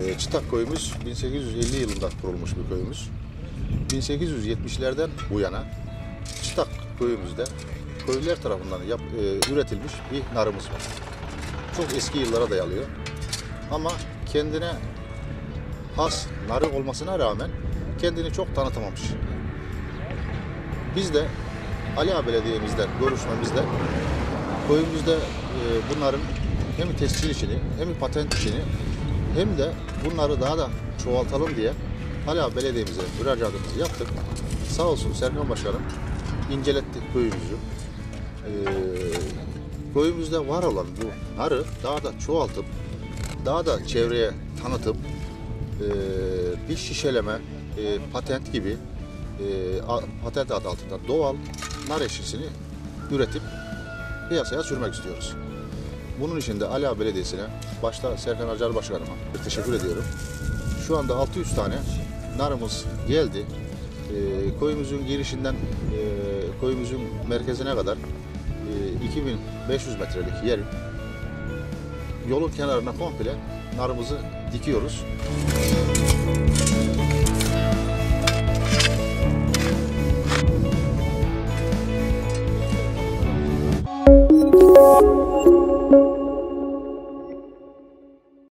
Ee, Çıtak köyümüz 1850 yılında kurulmuş bir köyümüz. 1870'lerden bu yana Çıtak köyümüzde köylüler tarafından yap, e, üretilmiş bir narımız var. Çok eski yıllara dayalıyor. Ama kendine has narı olmasına rağmen kendini çok tanıtamamış. Biz de Ali Ağa Belediye'mizde görüşmemizde köyümüzde e, bunların hem tescil işini hem patent işini hem de bunları daha da çoğaltalım diye Ağa Belediye'mize müracaatımızı yaptık. Sağ olsun Serkan Başkanım inceletti köyümüzü. E, köyümüzde var olan bu narı daha da çoğaltıp daha da çevreye tanıtıp e, bir şişeleme, e, patent gibi e, patent adı altında doğal nar eşkisini üretip piyasaya sürmek istiyoruz. Bunun için de Ali Ağa Belediyesi'ne, başta Serkan Acar Başkanıma teşekkür ediyorum. Şu anda 600 tane narımız geldi. E, köyümüzün girişinden e, köyümüzün merkezine kadar e, 2500 metrelik yerin yolun kenarına komple narımızı dikiyoruz.